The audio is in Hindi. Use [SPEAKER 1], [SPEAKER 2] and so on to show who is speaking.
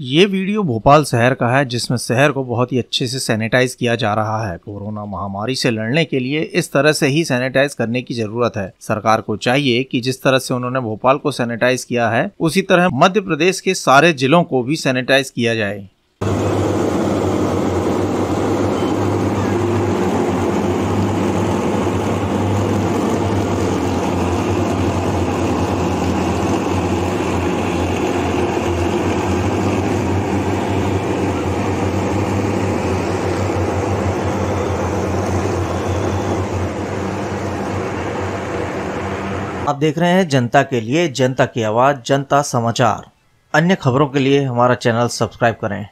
[SPEAKER 1] ये वीडियो भोपाल शहर का है, जिसमें शहर को बहुत ही अच्छे से सैनिटाइज किया जा रहा है। कोरोना महामारी से लड़ने के लिए इस तरह से ही सैनिटाइज करने की ज़रूरत है। सरकार को चाहिए कि जिस तरह से उन्होंने भोपाल को सैनिटाइज किया है, उसी तरह मध्य प्रदेश के सारे जिलों को भी सैनिटाइज किया जाए। आप देख रहे हैं जनता के लिए जनता की आवाज़, जनता समाचार। अन्य खबरों के लिए हमारा चैनल सब्सक्राइब करें।